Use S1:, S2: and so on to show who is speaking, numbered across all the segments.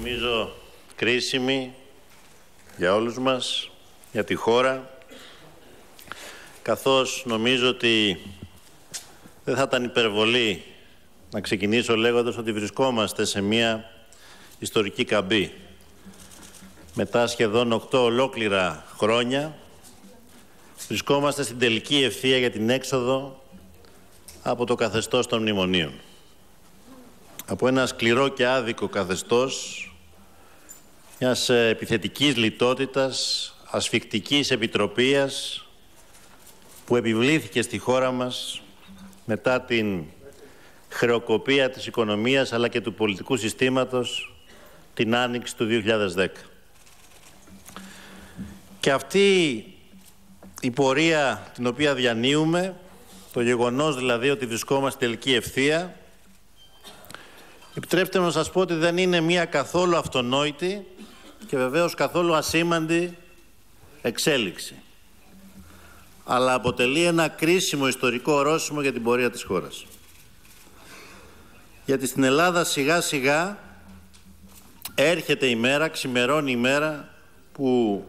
S1: νομίζω κρίσιμη για όλους μας, για τη χώρα, καθώς νομίζω ότι δεν θα ήταν υπερβολή να ξεκινήσω λέγοντας ότι βρισκόμαστε σε μια ιστορική καμπή. Μετά σχεδόν 8 ολόκληρα χρόνια βρισκόμαστε στην τελική ευθεία για την έξοδο από το καθεστώς των μνημονίων. Από ένα σκληρό και άδικο καθεστώς μιας επιθετικής λιτότητας, ασφικτικής επιτροπίας που επιβλήθηκε στη χώρα μας μετά την χρεοκοπία της οικονομίας αλλά και του πολιτικού συστήματος την άνοιξη του 2010. Και αυτή η πορεία την οποία διανύουμε, το γεγονός δηλαδή ότι βρισκόμαστε τελική ευθεία, επιτρέψτε να σας πω ότι δεν είναι μία καθόλου αυτονόητη και βεβαίως καθόλου ασήμαντη εξέλιξη. Αλλά αποτελεί ένα κρίσιμο ιστορικό ορόσημο για την πορεία της χώρας. Γιατί στην Ελλάδα σιγά σιγά έρχεται η μέρα, ξημερώνει η μέρα που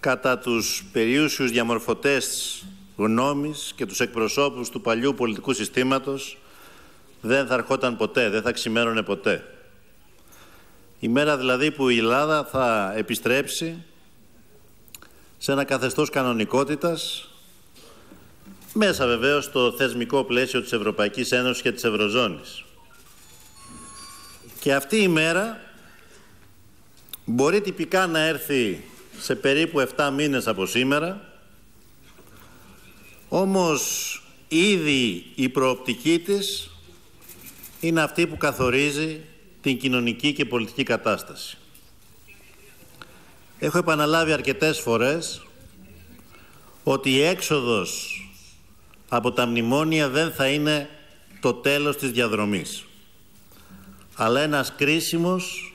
S1: κατά τους περιούσιους διαμορφωτές γνώμης και τους εκπροσώπους του παλιού πολιτικού συστήματος δεν θα ερχόταν ποτέ, δεν θα ξημέρωνε ποτέ. Η μέρα δηλαδή που η Ελλάδα θα επιστρέψει σε ένα καθεστώς κανονικότητας μέσα βεβαίως στο θεσμικό πλαίσιο της Ευρωπαϊκής Ένωσης και της Ευρωζώνης. Και αυτή η μέρα μπορεί τυπικά να έρθει σε περίπου 7 μήνες από σήμερα, όμως ήδη η προοπτική της είναι αυτή που καθορίζει την κοινωνική και πολιτική κατάσταση. Έχω επαναλάβει αρκετές φορές ότι η έξοδος από τα μνημόνια δεν θα είναι το τέλος της διαδρομής, αλλά ένας κρίσιμος,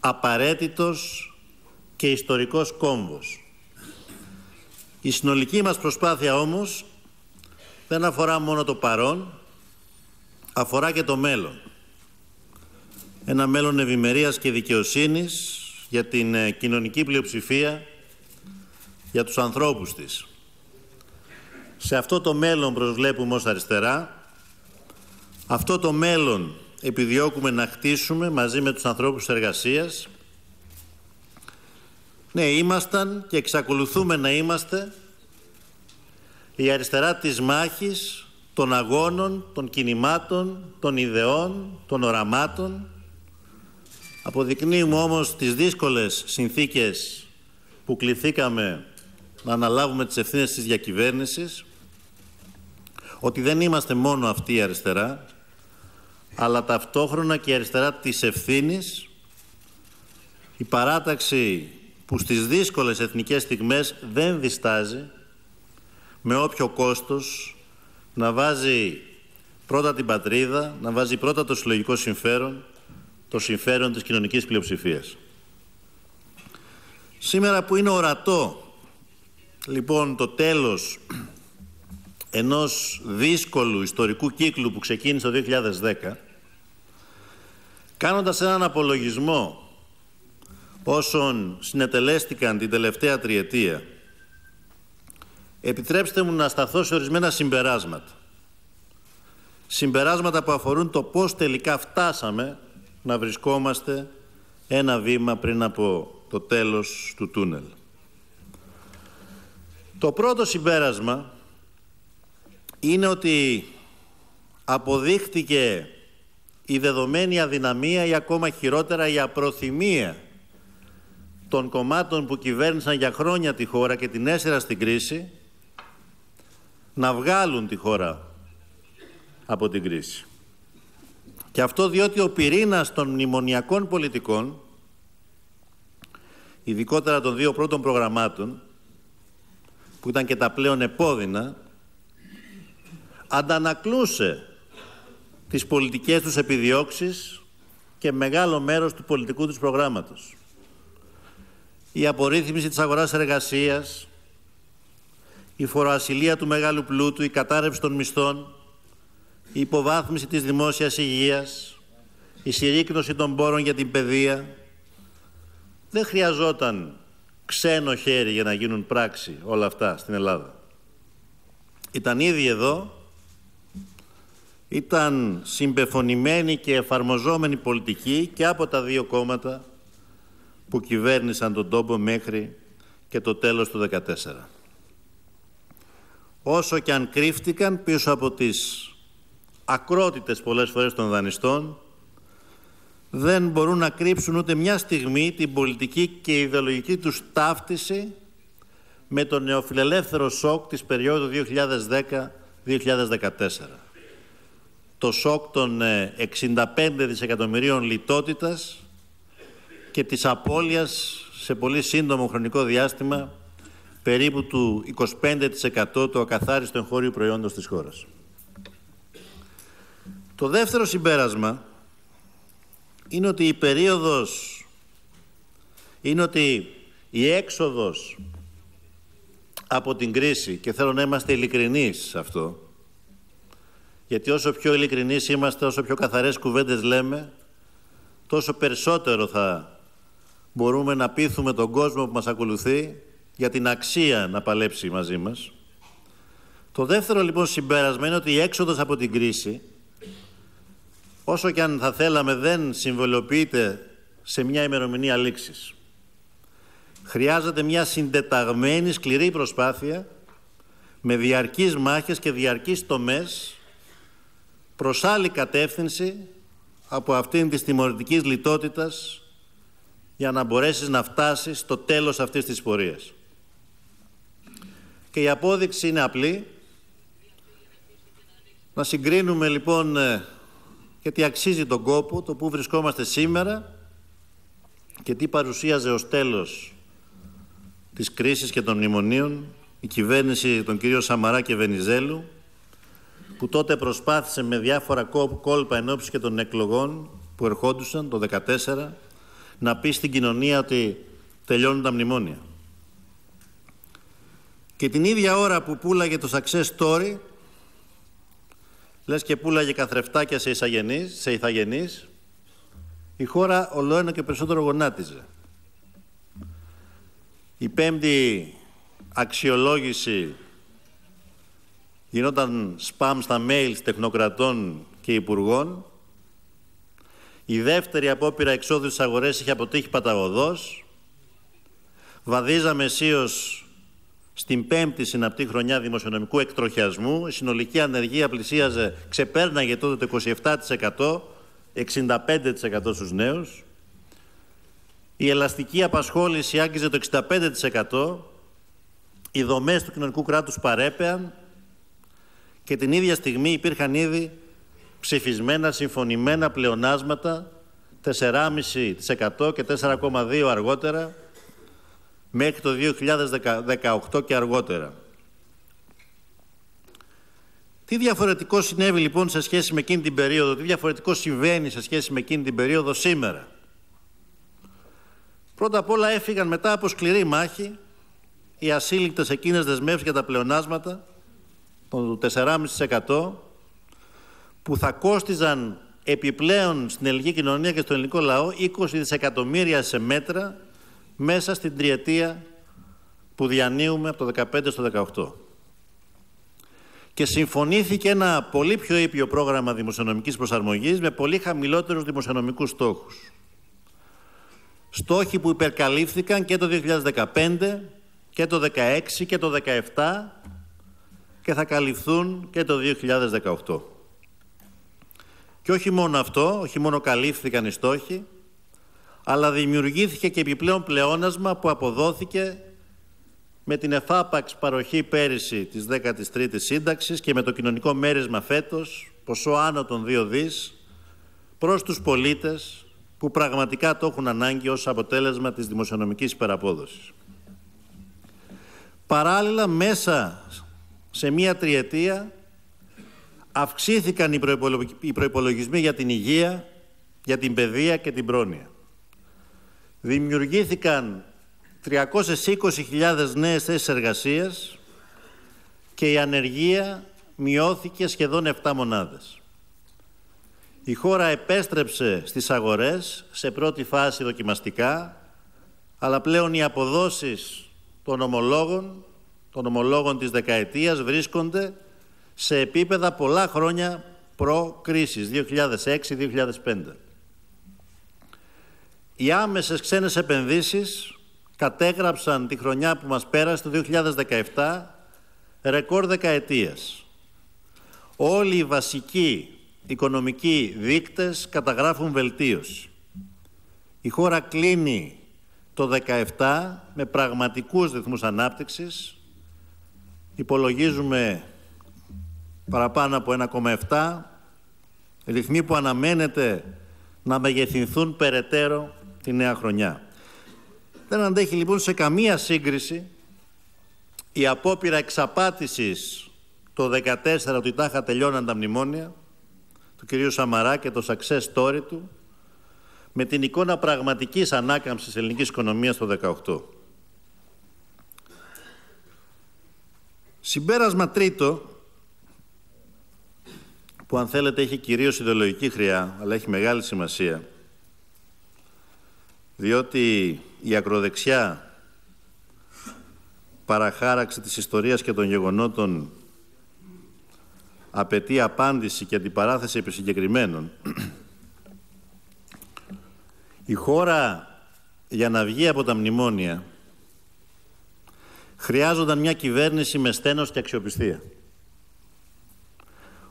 S1: απαραίτητος και ιστορικός κόμβος. Η συνολική μας προσπάθεια όμως δεν αφορά μόνο το παρόν, αφορά και το μέλλον ένα μέλλον ευημερίας και δικαιοσύνης για την ε, κοινωνική πλειοψηφία, για τους ανθρώπους της. Σε αυτό το μέλλον προσβλέπουμε ως αριστερά. Αυτό το μέλλον επιδιώκουμε να χτίσουμε μαζί με τους ανθρώπους της εργασίας. Ναι, ήμασταν και εξακολουθούμε να είμαστε η αριστερά της μάχης, των αγώνων, των κινημάτων, των ιδεών, των οραμάτων, Αποδεικνύουμε όμως τις δύσκολες συνθήκες που κληθήκαμε να αναλάβουμε τις ευθύνες της διακυβέρνησης, ότι δεν είμαστε μόνο αυτή η αριστερά, αλλά ταυτόχρονα και η αριστερά της ευθύνης, η παράταξη που στις δύσκολες εθνικές στιγμές δεν διστάζει, με όποιο κόστος, να βάζει πρώτα την πατρίδα, να βάζει πρώτα το συλλογικό συμφέρον το συμφέρον της κοινωνικής πλειοψηφίας. Σήμερα που είναι ορατό, λοιπόν, το τέλος ενός δύσκολου ιστορικού κύκλου που ξεκίνησε το 2010, κάνοντας έναν απολογισμό όσων συνετελέστηκαν την τελευταία τριετία, επιτρέψτε μου να σταθώ σε ορισμένα συμπεράσματα. Συμπεράσματα που αφορούν το πώς τελικά φτάσαμε να βρισκόμαστε ένα βήμα πριν από το τέλος του τούνελ. Το πρώτο συμπέρασμα είναι ότι αποδείχτηκε η δεδομένη αδυναμία ή ακόμα χειρότερα η απροθυμία των κομμάτων που κυβέρνησαν για χρόνια τη χώρα και την έσυρα στην κρίση να βγάλουν τη χώρα από την κρίση. Και αυτό διότι ο πυρήνας των μνημονιακών πολιτικών, ειδικότερα των δύο πρώτων προγραμμάτων, που ήταν και τα πλέον επώδυνα, αντανακλούσε τις πολιτικές τους επιδιώξεις και μεγάλο μέρος του πολιτικού τους προγράμματος. Η απορρίθμιση της αγοράς εργασίας, η φοροασυλία του μεγάλου πλούτου, η κατάρρευση των μισθών, η υποβάθμιση της δημόσιας υγείας, η συρρήκνωση των πόρων για την παιδεία. Δεν χρειαζόταν ξένο χέρι για να γίνουν πράξη όλα αυτά στην Ελλάδα. Ήταν ήδη εδώ, ήταν συμπεφωνημένη και εφαρμοζόμενη πολιτική και από τα δύο κόμματα που κυβέρνησαν τον τόπο μέχρι και το τέλος του 2014. Όσο και αν κρύφτηκαν πίσω από τις ακρότητες πολλές φορές των δανειστών, δεν μπορούν να κρύψουν ούτε μια στιγμή την πολιτική και ιδεολογική τους ταύτιση με το νεοφιλελεύθερο σοκ της περίοδου 2010-2014. Το σοκ των 65 ε, δισεκατομμυρίων λιτότητας και της απώλειας σε πολύ σύντομο χρονικό διάστημα περίπου του 25% του ακαθάριστου εγχώριου προϊόντος της χώρας. Το δεύτερο συμπέρασμα είναι ότι η περίοδος, είναι ότι η έξοδος από την κρίση, και θέλω να είμαστε ειλικρινεί σε αυτό, γιατί όσο πιο ειλικρινεί είμαστε, όσο πιο καθαρές κουβέντες λέμε, τόσο περισσότερο θα μπορούμε να πείθουμε τον κόσμο που μας ακολουθεί για την αξία να παλέψει μαζί μας. Το δεύτερο λοιπόν συμπέρασμα είναι ότι η έξοδος από την κρίση όσο και αν θα θέλαμε δεν συμβολοποιείται σε μια ημερομηνία λήξης. Χρειάζεται μια συντεταγμένη σκληρή προσπάθεια με διαρκείς μάχες και διαρκείς τομές προς άλλη κατεύθυνση από αυτήν της τιμωρητικής λιτότητας για να μπορέσεις να φτάσεις στο τέλος αυτής της πορείας. Και η απόδειξη είναι απλή. Να συγκρίνουμε λοιπόν ε, γιατί αξίζει τον κόπο το που βρισκόμαστε σήμερα και τι παρουσίαζε ως τέλος της κρίσης και των μνημονίων η κυβέρνηση των κυρίων Σαμαρά και Βενιζέλου που τότε προσπάθησε με διάφορα κόλπα ενόψει και των εκλογών που ερχόντουσαν το 2014 να πει στην κοινωνία ότι τελειώνουν τα μνημόνια. Και την ίδια ώρα που πουλάγε το success story λες και πουλάγε καθρεφτάκια σε, εισαγενείς, σε ηθαγενείς, η χώρα ολοένα και περισσότερο γονάτιζε. Η πέμπτη αξιολόγηση γινόταν σπαμ στα mail τεχνοκρατών και υπουργών. Η δεύτερη απόπειρα εξόδου στις αγορές είχε αποτύχει παταγωδός. Βαδίζαμε αισίως στην πέμπτη συναπτή χρονιά δημοσιονομικού εκτροχιασμού, η συνολική ανεργία πλησίαζε, ξεπέρναγε τότε το 27%, 65% στους νέους. Η ελαστική απασχόληση άγγιζε το 65%, οι δομές του κοινωνικού κράτους παρέπεαν και την ίδια στιγμή υπήρχαν ήδη ψηφισμένα, συμφωνημένα πλεονάσματα 4,5% και 4,2% αργότερα μέχρι το 2018 και αργότερα. Τι διαφορετικό συνέβη λοιπόν σε σχέση με εκείνη την περίοδο, τι διαφορετικό συμβαίνει σε σχέση με εκείνη την περίοδο σήμερα; Πρώτα απ' όλα έφυγαν μετά από σκληρή μάχη οι ασύλληκτες εκείνες δεσμεύσεις για τα πλεονάσματα του 4,5% που θα κόστιζαν επιπλέον στην ελληνική κοινωνία και στο ελληνικό λαό 20 δισεκατομμύρια σε μέτρα μέσα στην τριετία που διανύουμε από το 2015 στο 2018. Και συμφωνήθηκε ένα πολύ πιο ήπιο πρόγραμμα δημοσιονομικής προσαρμογής με πολύ χαμηλότερους δημοσιονομικούς στόχους. Στόχοι που υπερκαλύφθηκαν και το 2015 και το 2016 και το 2017 και θα καλυφθούν και το 2018. Και όχι μόνο αυτό, όχι μόνο καλύφθηκαν οι στόχοι, αλλά δημιουργήθηκε και επιπλέον πλεόνασμα που αποδόθηκε με την εφάπαξ παροχή πέρυσι της 13ης σύνταξης και με το κοινωνικό μέρισμα φέτος, ποσό άνω των 2 δις, προς τους πολίτες που πραγματικά το έχουν ανάγκη ως αποτέλεσμα της δημοσιονομικής υπεραπόδοσης. Παράλληλα, μέσα σε μία τριετία αυξήθηκαν οι προϋπολογισμοί για την υγεία, για την παιδεία και την πρόνοια δημιουργήθηκαν 320.000 νέες θέσεις εργασίας και η ανεργία μειώθηκε σχεδόν 7 μονάδες. Η χώρα επέστρεψε στις αγορές σε πρώτη φάση δοκιμαστικά, αλλά πλέον οι αποδόσεις των ομολόγων, των ομολόγων της δεκαετίας βρίσκονται σε επίπεδα πολλά χρόνια προ-κρίσης, 2006-2005. Οι άμεσες ξένες επενδύσεις κατέγραψαν τη χρονιά που μας πέρασε το 2017 ρεκόρ δεκαετίας. Όλοι οι βασικοί οικονομικοί δείκτες καταγράφουν βελτίωση. Η χώρα κλείνει το 17 με πραγματικούς ρυθμούς ανάπτυξης. Υπολογίζουμε παραπάνω από 1,7 ρυθμοί που αναμένεται να μεγεθυνθούν περαιτέρω τη νέα χρονιά. Δεν αντέχει λοιπόν σε καμία σύγκριση η απόπειρα εξαπάτησης το 14 ότι τάχα τελειώναν τα μνημόνια του κυρίου Σαμαρά και το success story του με την εικόνα πραγματικής ανάκαμψης της ελληνικής οικονομίας το 18. Συμπέρασμα τρίτο, που αν θέλετε έχει κυρίως ιδεολογική χρειά, αλλά έχει μεγάλη σημασία, διότι η ακροδεξιά παραχάραξη της ιστορίας και των γεγονότων απαιτεί απάντηση και αντιπαράθεση επί συγκεκριμένων. Η χώρα για να βγει από τα μνημόνια χρειάζονταν μια κυβέρνηση με στένος και αξιοπιστία.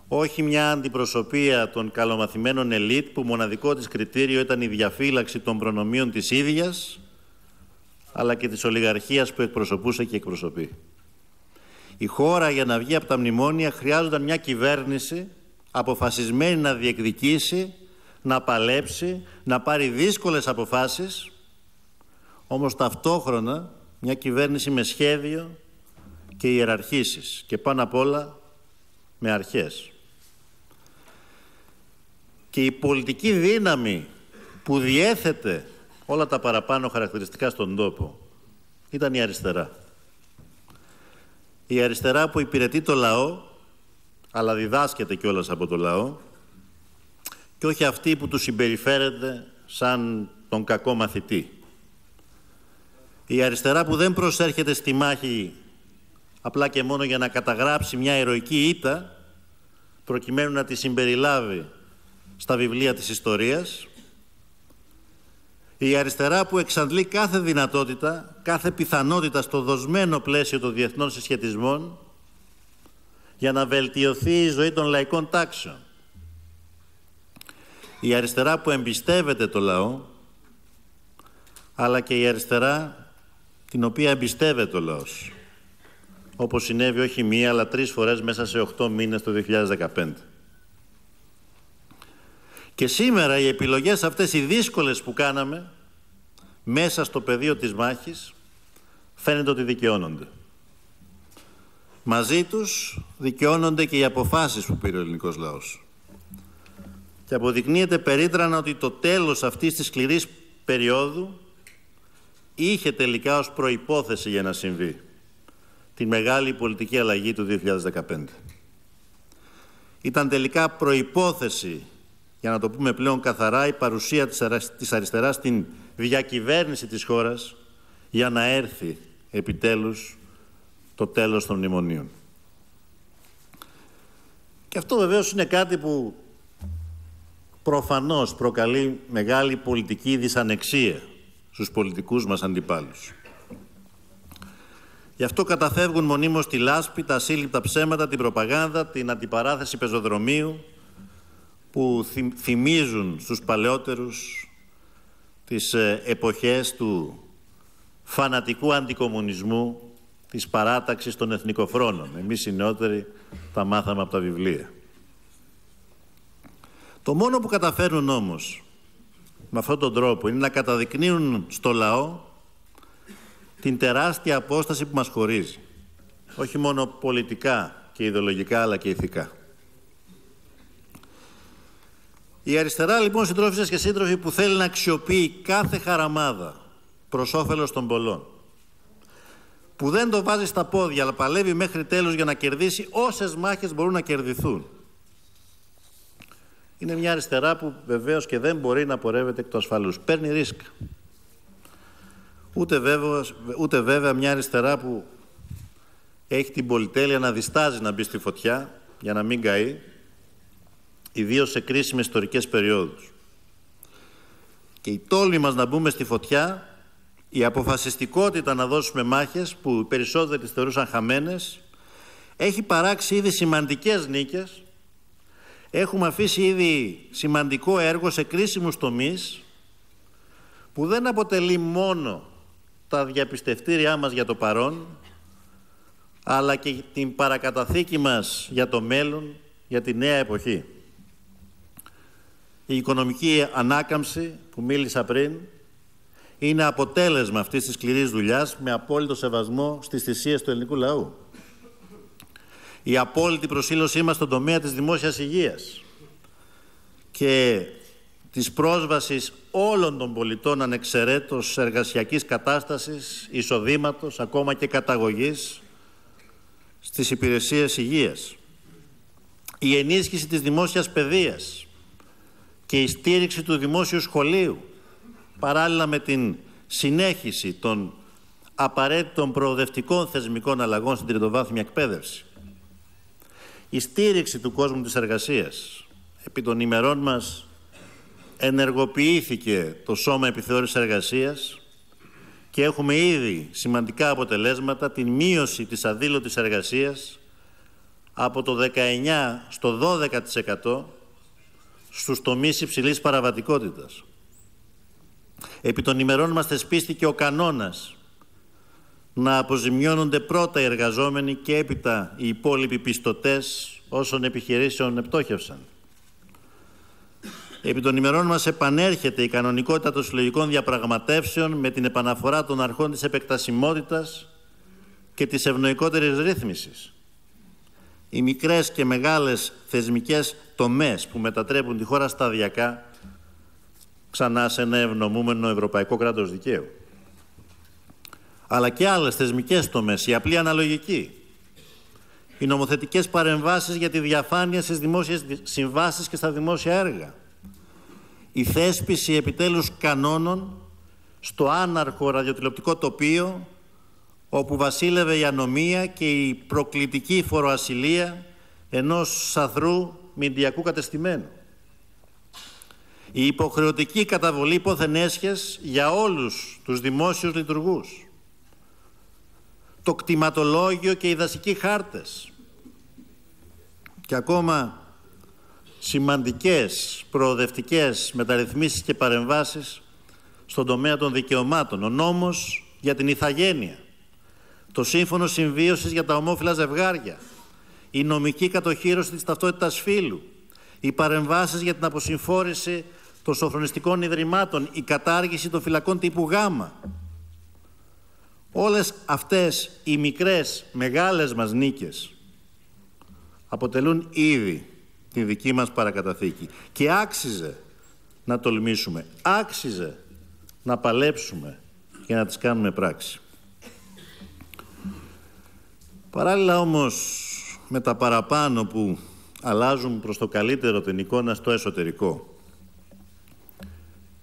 S1: Όχι μια αντιπροσωπεία των καλομαθημένων ελίτ που μοναδικό της κριτήριο ήταν η διαφύλαξη των προνομίων της ίδιας αλλά και της ολιγαρχίας που εκπροσωπούσε και εκπροσωπεί. Η χώρα για να βγει από τα μνημόνια χρειάζονταν μια κυβέρνηση αποφασισμένη να διεκδικήσει, να παλέψει, να πάρει δύσκολες αποφάσεις, όμως ταυτόχρονα μια κυβέρνηση με σχέδιο και ιεραρχήσεις και πάνω απ' όλα με αρχές. Και η πολιτική δύναμη που διέθετε όλα τα παραπάνω χαρακτηριστικά στον τόπο ήταν η αριστερά. Η αριστερά που υπηρετεί το λαό, αλλά διδάσκεται κιόλας από το λαό, και όχι αυτή που του συμπεριφέρεται σαν τον κακό μαθητή. Η αριστερά που δεν προσέρχεται στη μάχη απλά και μόνο για να καταγράψει μια ηρωική ήττα, προκειμένου να τη συμπεριλάβει στα βιβλία της ιστορίας, η αριστερά που εξαντλεί κάθε δυνατότητα, κάθε πιθανότητα στο δοσμένο πλαίσιο των διεθνών συσχετισμών για να βελτιωθεί η ζωή των λαϊκών τάξεων. Η αριστερά που εμπιστεύεται το λαό, αλλά και η αριστερά την οποία εμπιστεύεται ο λαός. Όπως συνέβη όχι μία, αλλά τρεις φορές μέσα σε οχτώ μήνες το 2015. Και σήμερα οι επιλογές αυτές οι δύσκολες που κάναμε μέσα στο πεδίο της μάχης φαίνεται ότι δικαιώνονται. Μαζί τους δικαιώνονται και οι αποφάσεις που πήρε ο ελληνικός λαός. Και αποδεικνύεται περίτρανα ότι το τέλος αυτής της σκληρής περίοδου είχε τελικά ως προϋπόθεση για να συμβεί τη μεγάλη πολιτική αλλαγή του 2015. Ήταν τελικά προϋπόθεση για να το πούμε πλέον καθαρά, η παρουσία της αριστεράς στην διακυβέρνηση της χώρας για να έρθει επιτέλους το τέλος των μνημονίων. Και αυτό βεβαίως είναι κάτι που προφανώς προκαλεί μεγάλη πολιτική δυσανεξία στους πολιτικούς μας αντιπάλους. Γι' αυτό καταφεύγουν μονίμως τη λάσπη, τα σύλληπτα ψέματα, την προπαγάνδα, την αντιπαράθεση πεζοδρομίου, που θυμίζουν στους παλαιότερους τις ε, εποχές του φανατικού αντικομουνισμού της παράταξης των εθνικοφρόνων. Εμείς οι νεότεροι τα μάθαμε από τα βιβλία. Το μόνο που καταφέρνουν όμως με αυτόν τον τρόπο είναι να καταδεικνύουν στο λαό την τεράστια απόσταση που μας χωρίζει. Όχι μόνο πολιτικά και ιδεολογικά αλλά και ηθικά. Η αριστερά λοιπόν συντρόφισσες και σύντροφοι που θέλει να αξιοποιεί κάθε χαραμάδα προς όφελος των πολλών που δεν το βάζει στα πόδια αλλά παλεύει μέχρι τέλους για να κερδίσει όσες μάχες μπορούν να κερδιθούν είναι μια αριστερά που βεβαίως και δεν μπορεί να πορεύεται εκ του ασφαλούς. Παίρνει ρίσκα. Ούτε βέβαια, ούτε βέβαια μια αριστερά που έχει την πολυτέλεια να διστάζει να μπει στη φωτιά για να μην καεί, ιδίως σε κρίσιμες ιστορικές περιόδους. Και η τόλμη μας να μπούμε στη φωτιά, η αποφασιστικότητα να δώσουμε μάχες που οι περισσότεροι τις θεωρούσαν χαμένες, έχει παράξει ήδη σημαντικές νίκες, έχουμε αφήσει ήδη σημαντικό έργο σε κρίσιμους τομείς, που δεν αποτελεί μόνο τα διαπιστευτήριά μας για το παρόν, αλλά και την παρακαταθήκη μας για το μέλλον, για τη νέα εποχή. Η οικονομική ανάκαμψη που μίλησα πριν είναι αποτέλεσμα αυτής της σκληρής δουλειάς με απόλυτο σεβασμό στις θυσίες του ελληνικού λαού. Η απόλυτη προσήλωσή μας στον τομέα της δημόσιας υγείας και της πρόσβασης όλων των πολιτών ανεξαιρέτως εργασιακής κατάστασης, εισοδήματος, ακόμα και καταγωγής στις υπηρεσίες υγείας. Η ενίσχυση της δημόσιας παιδείας και η στήριξη του δημόσιου σχολείου παράλληλα με την συνέχιση των απαραίτητων προοδευτικών θεσμικών αλλαγών στην τριτοβάθμια εκπαίδευση. Η στήριξη του κόσμου της εργασίας. Επί των ημερών μας ενεργοποιήθηκε το Σώμα Επιθεώρησης Εργασίας και έχουμε ήδη σημαντικά αποτελέσματα την μείωση της αδήλωτης εργασίας από το 19% στο 12% στους τομείς υψηλής παραβατικότητας. Επί των ημερών μας θεσπίστηκε ο κανόνας να αποζημιώνονται πρώτα οι εργαζόμενοι και έπειτα οι υπόλοιποι πιστωτές όσων επιχειρήσεων επτόχευσαν. Επί των ημερών μας επανέρχεται η κανονικότητα των συλλογικών διαπραγματεύσεων με την επαναφορά των αρχών της επεκτασιμότητας και της ευνοϊκότερης ρύθμισης. Οι μικρές και μεγάλες θεσμικές τομές που μετατρέπουν τη χώρα σταδιακά ξανά σε ένα ευνομούμενο ευρωπαϊκό κράτος δικαίου. Αλλά και άλλες θεσμικές τομές, η απλή αναλογική, οι νομοθετικές παρεμβάσεις για τη διαφάνεια στις δημόσιες συμβάσεις και στα δημόσια έργα, η θέσπιση επιτέλους κανόνων στο άναρχο ραδιοτηλεοπτικό τοπίο όπου βασίλευε η ανομία και η προκλητική φοροασυλία ενός σαθρού μηντιακού κατεστημένου. Η υποχρεωτική καταβολή ποθενέσχες για όλους τους δημόσιους λειτουργούς. Το κτηματολόγιο και οι δασικοί χάρτες. Και ακόμα σημαντικές προοδευτικές μεταρρυθμίσεις και παρεμβάσεις στον τομέα των δικαιωμάτων. Ο νόμος για την ηθαγένεια, το σύμφωνο συμβίωσης για τα ομόφυλα ζευγάρια, η νομική κατοχήρωση της ταυτότητας φύλου, οι παρεμβάσεις για την αποσυμφόρηση των σοφρονιστικών ιδρυμάτων, η κατάργηση των φυλακών τύπου Γ. Όλες αυτές οι μικρές, μεγάλες μας νίκες αποτελούν ήδη τη δική μας παρακαταθήκη. Και άξιζε να τολμήσουμε, άξιζε να παλέψουμε και να τις κάνουμε πράξη. Παράλληλα όμως με τα παραπάνω που αλλάζουν προς το καλύτερο την εικόνα στο εσωτερικό.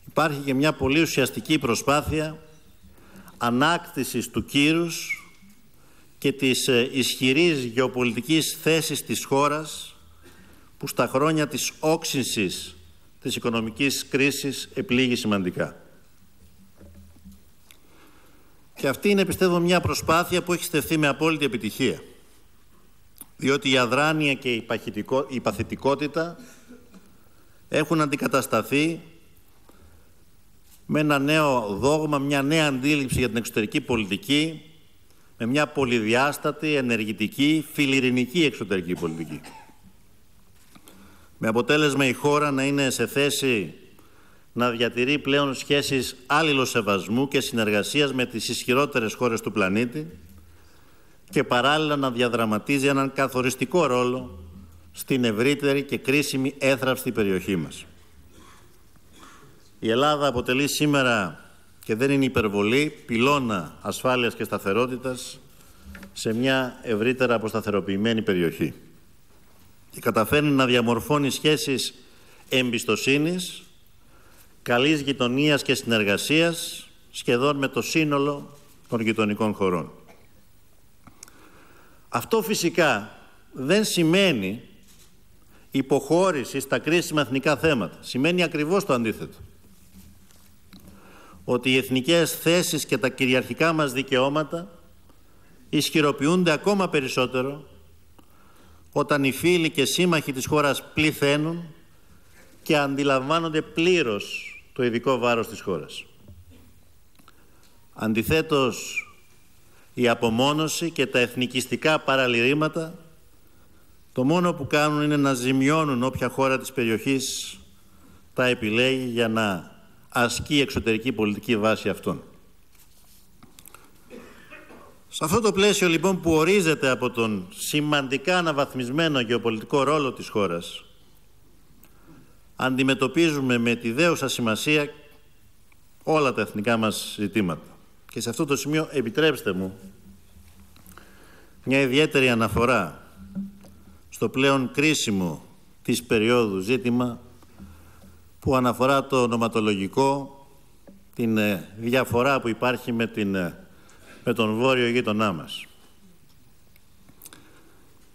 S1: Υπάρχει και μια πολύ ουσιαστική προσπάθεια ανάκτησης του κύρους και της ε, ισχυρής γεωπολιτικής θέσης της χώρας που στα χρόνια της όξυνσης της οικονομικής κρίσης επλήγει σημαντικά. Και αυτή είναι, πιστεύω, μια προσπάθεια που έχει στεφθεί με απόλυτη επιτυχία. Διότι η αδράνεια και η παθητικότητα έχουν αντικατασταθεί με ένα νέο δόγμα, μια νέα αντίληψη για την εξωτερική πολιτική, με μια πολυδιάστατη, ενεργητική, φιλιρινική εξωτερική πολιτική. Με αποτέλεσμα η χώρα να είναι σε θέση να διατηρεί πλέον σχέσεις σεβασμού και συνεργασίας με τις ισχυρότερες χώρες του πλανήτη και παράλληλα να διαδραματίζει έναν καθοριστικό ρόλο στην ευρύτερη και κρίσιμη έθραυστη περιοχή μας. Η Ελλάδα αποτελεί σήμερα, και δεν είναι υπερβολή, πυλώνα ασφάλειας και σταθερότητας σε μια ευρύτερα αποσταθεροποιημένη περιοχή και καταφέρνει να διαμορφώνει σχέσεις εμπιστοσύνης, καλής γειτονίας και συνεργασίας σχεδόν με το σύνολο των γειτονικών χωρών. Αυτό φυσικά δεν σημαίνει υποχώρηση στα κρίσιμα εθνικά θέματα. Σημαίνει ακριβώς το αντίθετο. Ότι οι εθνικές θέσεις και τα κυριαρχικά μας δικαιώματα ισχυροποιούνται ακόμα περισσότερο όταν οι φίλοι και σύμμαχοι της χώρας πληθαίνουν και αντιλαμβάνονται πλήρως το ειδικό βάρος της χώρας. Αντιθέτως, η απομόνωση και τα εθνικιστικά παραλυρήματα το μόνο που κάνουν είναι να ζημιώνουν όποια χώρα της περιοχής τα επιλέγει για να ασκεί εξωτερική πολιτική βάση αυτών. Σε αυτό το πλαίσιο λοιπόν που ορίζεται από τον σημαντικά αναβαθμισμένο γεωπολιτικό ρόλο της χώρας αντιμετωπίζουμε με τη δέουσα σημασία όλα τα εθνικά μας ζητήματα. Και σε αυτό το σημείο επιτρέψτε μου μια ιδιαίτερη αναφορά στο πλέον κρίσιμο της περίοδου ζήτημα που αναφορά το νοματολογικό, την ε, διαφορά που υπάρχει με, την, ε, με τον βόρειο γείτονά μας.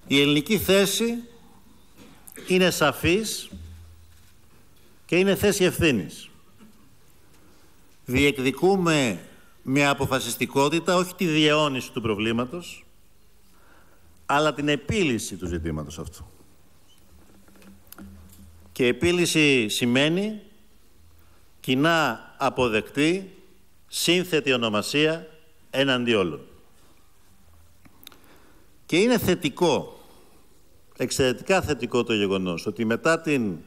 S1: Η ελληνική θέση είναι σαφής και είναι θέση ευθύνης. Διεκδικούμε με αποφασιστικότητα όχι τη διαιώνιση του προβλήματος, αλλά την επίλυση του ζητήματος αυτού. Και επίλυση σημαίνει κοινά αποδεκτή, σύνθετη ονομασία έναντι όλων. Και είναι θετικό, εξαιρετικά θετικό το γεγονός, ότι μετά την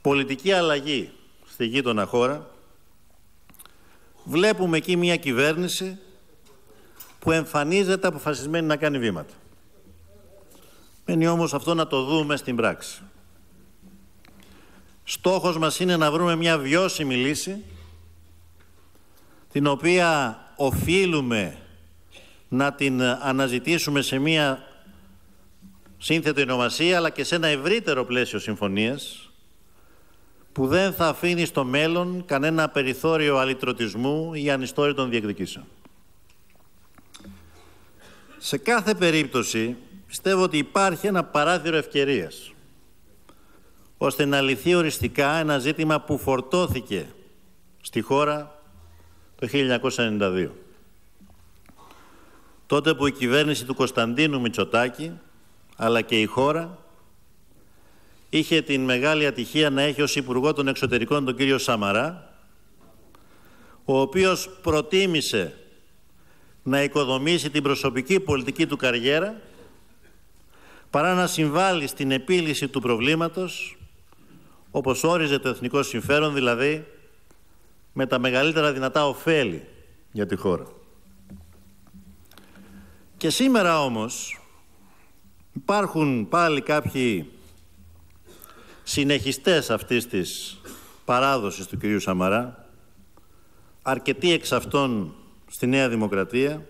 S1: πολιτική αλλαγή στη γείτονα χώρα, βλέπουμε εκεί μια κυβέρνηση που εμφανίζεται αποφασισμένη να κάνει βήματα. Μένει όμως αυτό να το δούμε στην πράξη. Στόχος μας είναι να βρούμε μια βιώσιμη λύση την οποία οφείλουμε να την αναζητήσουμε σε μια σύνθετη ονομασία αλλά και σε ένα ευρύτερο πλαίσιο συμφωνίας που δεν θα αφήνει στο μέλλον κανένα περιθώριο αλυτρωτισμού ή ανιστόρητων διεκδικήσεων. Σε κάθε περίπτωση πιστεύω ότι υπάρχει ένα παράθυρο ευκαιρίας ώστε να λυθεί οριστικά ένα ζήτημα που φορτώθηκε στη χώρα το 1992. Τότε που η κυβέρνηση του Κωνσταντίνου Μητσοτάκη αλλά και η χώρα είχε την μεγάλη ατυχία να έχει ως Υπουργό των Εξωτερικών τον κύριο Σαμαρά, ο οποίος προτίμησε να οικοδομήσει την προσωπική πολιτική του καριέρα παρά να συμβάλλει στην επίλυση του προβλήματος όπως όριζε το εθνικό συμφέρον, δηλαδή με τα μεγαλύτερα δυνατά ωφέλη για τη χώρα. Και σήμερα όμως υπάρχουν πάλι κάποιοι συνεχιστές αυτής της παράδοσης του κυρίου Σαμαρά, αρκετοί εξ αυτών στη Νέα Δημοκρατία,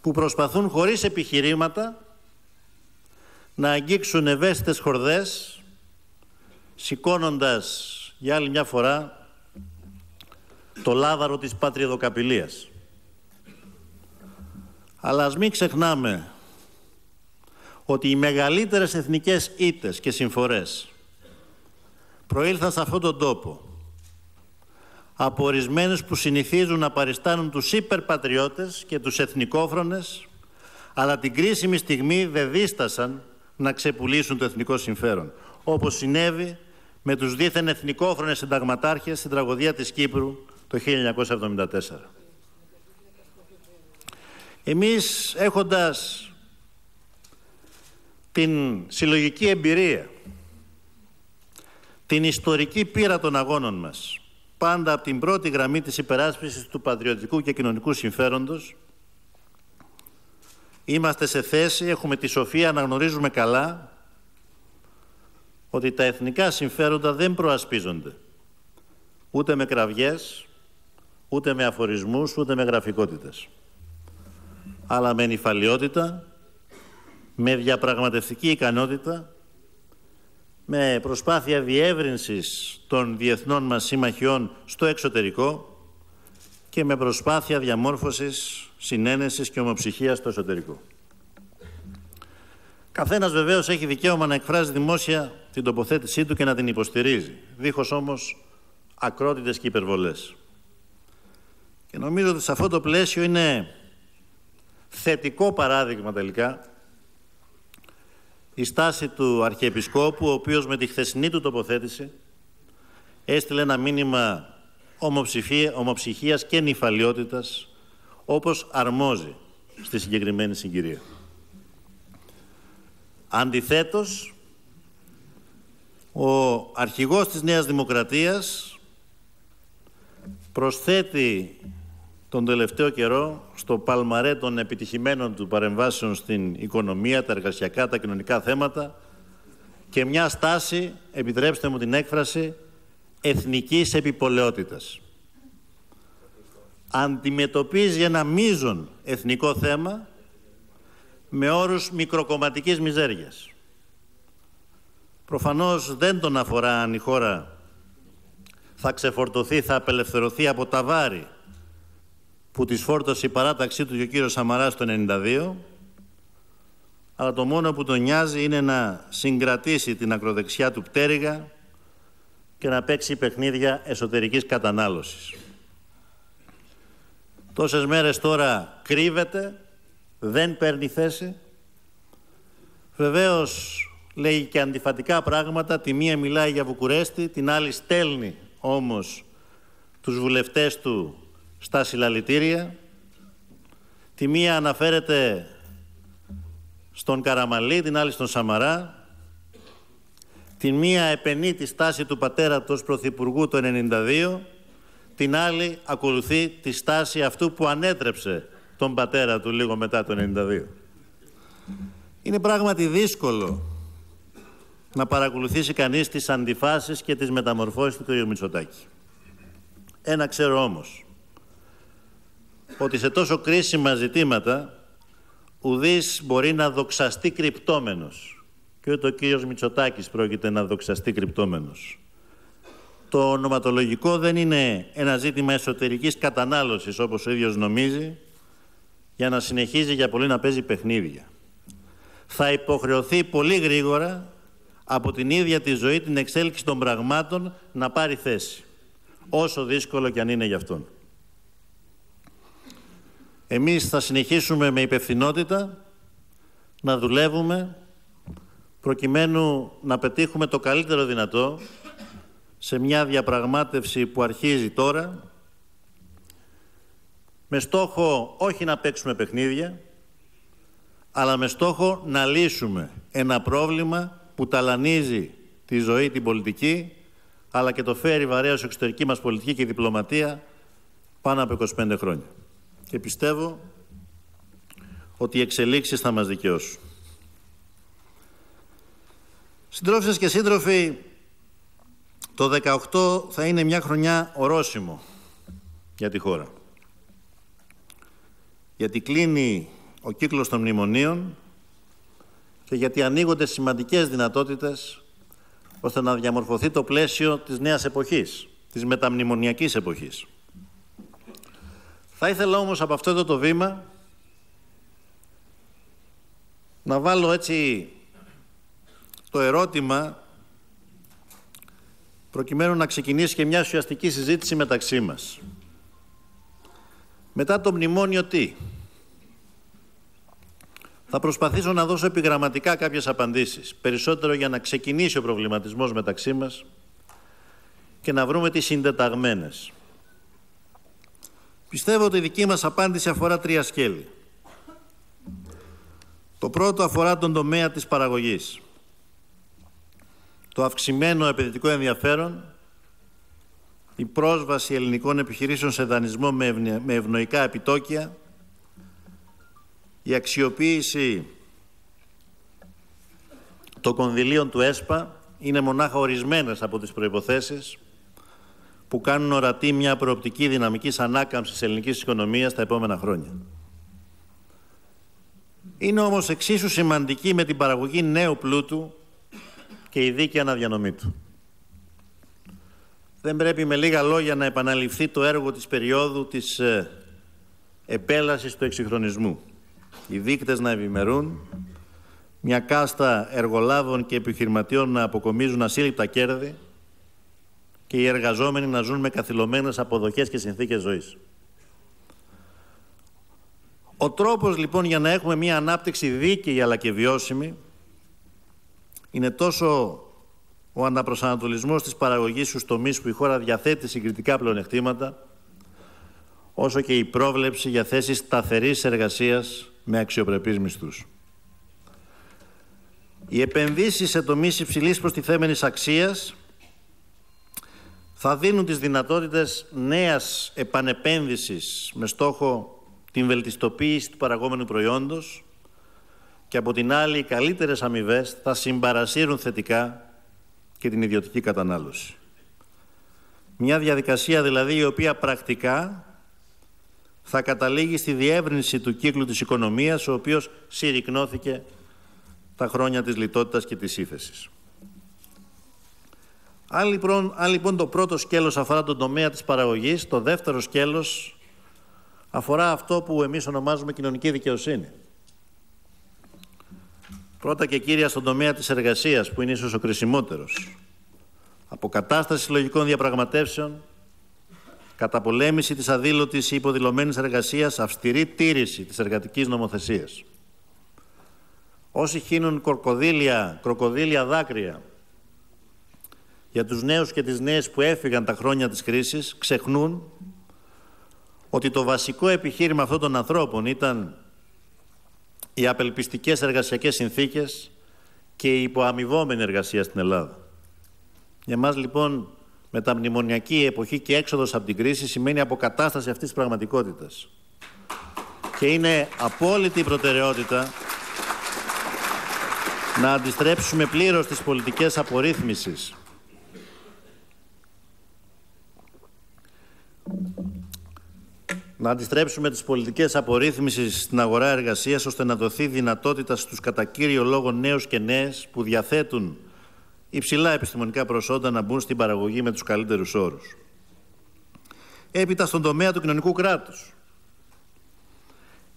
S1: που προσπαθούν χωρίς επιχειρήματα να αγγίξουν ευαίσθητες χορδές, σηκώνοντας για άλλη μια φορά το λάβαρο της πατριοδοκαπηλείας. Αλλά ας μην ξεχνάμε ότι οι μεγαλύτερες εθνικές ήτες και συμφορές προήλθαν σε αυτόν τον τόπο από ορισμένους που συνηθίζουν να παριστάνουν τους υπερπατριώτες και τους εθνικόφρονες αλλά την κρίσιμη στιγμή δεν δίστασαν να ξεπουλήσουν το εθνικό συμφέρον όπως συνέβη με τους δίθεν εθνικόφρονες συνταγματάρχες στην τραγωδία της Κύπρου το 1974. Εμείς έχοντας την συλλογική εμπειρία, την ιστορική πείρα των αγώνων μας, πάντα από την πρώτη γραμμή της υπεράσπισης του πατριωτικού και κοινωνικού συμφέροντος, είμαστε σε θέση, έχουμε τη σοφία να γνωρίζουμε καλά ότι τα εθνικά συμφέροντα δεν προασπίζονται. Ούτε με κραυγές, ούτε με αφορισμούς, ούτε με γραφικότητες, αλλά με νυφαλιότητα, με διαπραγματευτική ικανότητα, με προσπάθεια διεύρυνσης των διεθνών μας συμμαχιών στο εξωτερικό και με προσπάθεια διαμόρφωσης, συνένεσης και ομοψυχίας στο εσωτερικό. Καθένας βεβαίως έχει δικαίωμα να εκφράζει δημόσια την τοποθέτησή του και να την υποστηρίζει, δίχως όμως ακρότητες και υπερβολές. Και νομίζω ότι σε αυτό το πλαίσιο είναι θετικό παράδειγμα τελικά η στάση του Αρχιεπισκόπου, ο οποίος με τη χθεσινή του τοποθέτηση έστειλε ένα μήνυμα ομοψυχίας και νυφαλιότητας, όπως αρμόζει στη συγκεκριμένη συγκυρία. Αντιθέτως, ο αρχηγός της Νέας Δημοκρατίας προσθέτει τον τελευταίο καιρό στο παλμαρέ των επιτυχημένων του παρεμβάσεων στην οικονομία, τα εργασιακά, τα κοινωνικά θέματα και μια στάση, επιτρέψτε μου την έκφραση, εθνικής επιπολαιότητας. Αντιμετωπίζει ένα μείζον εθνικό θέμα με όρους μικροκομματικής μιζέριας. Προφανώς δεν τον αφορά αν η χώρα θα ξεφορτωθεί, θα απελευθερωθεί από τα βάρη που της φόρτωσε η παράταξή του και ο κύριος Σαμαράς το 1992, αλλά το μόνο που τον νοιάζει είναι να συγκρατήσει την ακροδεξιά του πτέρυγα και να παίξει παιχνίδια εσωτερικής κατανάλωσης. Τόσες μέρες τώρα κρύβεται, δεν παίρνει θέση. Βεβαίως λέει και αντιφατικά πράγματα, τη μία μιλάει για Βουκουρέστη, την άλλη στέλνει όμως τους βουλευτές του στα συλλαλητήρια. Τη μία αναφέρεται στον Καραμαλή, την άλλη στον Σαμαρά. Την μία επενεί τη στάση του πατέρα του ως Πρωθυπουργού το 1992, την άλλη ακολουθεί τη στάση αυτού που ανέτρεψε τον πατέρα του λίγο μετά το 1992. Είναι πράγματι δύσκολο να παρακολουθήσει κανείς τις αντιφάσεις και τις μεταμορφώσεις του κ. Μητσοτάκη. Ένα ξέρω όμως, ότι σε τόσο κρίσιμα ζητήματα ουδής μπορεί να δοξαστεί κρυπτόμενος. Και ούτε ο κύριος Μητσοτάκης πρόκειται να δοξαστεί κρυπτόμενος. Το ονοματολογικό δεν είναι ένα ζήτημα εσωτερικής κατανάλωσης όπως ο ίδιος νομίζει για να συνεχίζει για πολύ να παίζει παιχνίδια. Θα υποχρεωθεί πολύ γρήγορα από την ίδια τη ζωή την εξέλιξη των πραγμάτων να πάρει θέση. Όσο δύσκολο κι αν είναι για αυτόν. Εμείς θα συνεχίσουμε με υπευθυνότητα να δουλεύουμε προκειμένου να πετύχουμε το καλύτερο δυνατό σε μια διαπραγμάτευση που αρχίζει τώρα με στόχο όχι να παίξουμε παιχνίδια αλλά με στόχο να λύσουμε ένα πρόβλημα που ταλανίζει τη ζωή, την πολιτική αλλά και το φέρει βαρέα εξωτερική μας πολιτική και διπλωματία πάνω από 25 χρόνια και πιστεύω ότι οι εξελίξεις θα μας δικαιώσουν. Συντρόφισσες και σύντροφοι, το 18 θα είναι μια χρονιά ορόσημο για τη χώρα. Γιατί κλείνει ο κύκλος των μνημονίων και γιατί ανοίγονται σημαντικές δυνατότητες ώστε να διαμορφωθεί το πλαίσιο της νέας εποχής, της μεταμνημονιακής εποχής. Θα ήθελα όμως από αυτό εδώ το βήμα να βάλω έτσι το ερώτημα προκειμένου να ξεκινήσει και μια ουσιαστική συζήτηση μεταξύ μας. Μετά το μνημόνιο τι; Θα προσπαθήσω να δώσω επιγραμματικά κάποιες απαντήσεις, περισσότερο για να ξεκινήσει ο προβληματισμός μεταξύ μας και να βρούμε τις συντεταγμένες. Πιστεύω ότι η δική μας απάντηση αφορά τρία σκέλη. Το πρώτο αφορά τον τομέα της παραγωγής. Το αυξημένο επενδυτικό ενδιαφέρον, η πρόσβαση ελληνικών επιχειρήσεων σε δανεισμό με ευνοϊκά επιτόκια, η αξιοποίηση των κονδυλίων του ΕΣΠΑ είναι μονάχα ορισμένες από τις προϋποθέσεις που κάνουν ορατή μια προοπτική δυναμικής ανάκαμψης της ελληνικής οικονομίας τα επόμενα χρόνια. Είναι όμως εξίσου σημαντική με την παραγωγή νέου πλούτου και η δίκαιη αναδιανομή του. Δεν πρέπει με λίγα λόγια να επαναληφθεί το έργο της περίοδου της ε, επέλασης του εξυγχρονισμού. Οι δείκτες να ευημερούν, μια κάστα εργολάβων και επιχειρηματιών να αποκομίζουν ασύλληπτα κέρδη και οι εργαζόμενοι να ζουν με καθυλωμένες αποδοχές και συνθήκες ζωής. Ο τρόπος λοιπόν για να έχουμε μια ανάπτυξη δίκαιη αλλά και βιώσιμη είναι τόσο ο αναπροσανατολισμός της παραγωγής στους τομείς που η χώρα διαθέτει συγκριτικά πλεονεκτήματα όσο και η πρόβλεψη για θέσεις σταθερής εργασίας με αξιοπρεπείς μισθούς. Οι επενδύσεις σε τομείς υψηλής προστιθέμενης αξίας θα δίνουν τις δυνατότητες νέας επανεπένδυσης με στόχο την βελτιστοποίηση του παραγόμενου προϊόντος και από την άλλη οι καλύτερες αμοιβέ θα συμπαρασύρουν θετικά και την ιδιωτική κατανάλωση. Μια διαδικασία δηλαδή η οποία πρακτικά θα καταλήγει στη διεύρυνση του κύκλου της οικονομίας ο οποίος συρρυκνώθηκε τα χρόνια της λιτότητας και της ύφεσης. Αν λοιπόν, αν λοιπόν το πρώτο σκέλος αφορά τον τομέα της παραγωγής, το δεύτερο σκέλος αφορά αυτό που εμείς ονομάζουμε κοινωνική δικαιοσύνη. Πρώτα και κύρια στον τομέα της εργασίας, που είναι ίσως ο κρισιμότερος. Αποκατάσταση συλλογικών διαπραγματεύσεων, καταπολέμηση της αδήλωτης ή υποδηλωμένης εργασίας, αυστηρή τήρηση της εργατικής νομοθεσίας. Όσοι χύνουν κροκοδίλια, κροκοδίλια δάκρυα για τους νέους και τις νέες που έφυγαν τα χρόνια της κρίσης, ξεχνούν ότι το βασικό επιχείρημα αυτών των ανθρώπων ήταν οι απελπιστικές εργασιακές συνθήκες και η υποαμοιβόμενη εργασία στην Ελλάδα. Για μας λοιπόν μεταμνημονιακή εποχή και έξοδος από την κρίση σημαίνει αποκατάσταση αυτής της πραγματικότητας. Και είναι απόλυτη προτεραιότητα να αντιστρέψουμε πλήρως τις πολιτικές απορρίθμισης να αντιστρέψουμε τις πολιτικές απορρίθμισεις στην αγορά εργασίας ώστε να δοθεί δυνατότητα στους κατά κύριο λόγο νέους και νέες που διαθέτουν υψηλά επιστημονικά προσόντα να μπουν στην παραγωγή με τους καλύτερους όρους. Έπειτα στον τομέα του κοινωνικού κράτους.